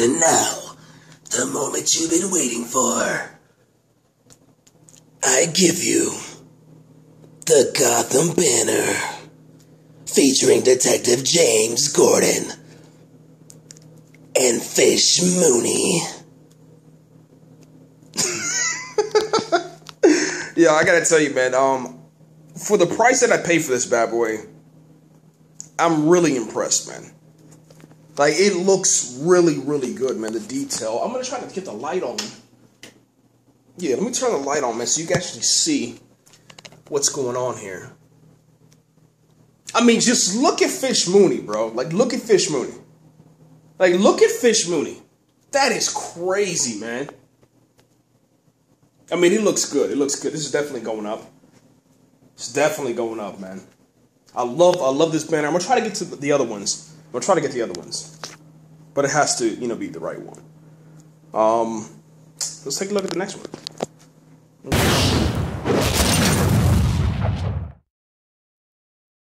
And now, the moment you've been waiting for. I give you the Gotham Banner, featuring Detective James Gordon and Fish Mooney. Yeah, I gotta tell you, man. Um, for the price that I paid for this bad boy, I'm really impressed, man. Like it looks really, really good, man. The detail. I'm gonna try to get the light on. Yeah, let me turn the light on, man, so you can actually see what's going on here. I mean, just look at Fish Mooney, bro. Like, look at Fish Mooney. Like, look at Fish Mooney. That is crazy, man. I mean, he looks good. It looks good. This is definitely going up. It's definitely going up, man. I love, I love this banner. I'm gonna try to get to the other ones. Gonna try to get the other ones, but it has to, you know, be the right one. Um, let's take a look at the next one.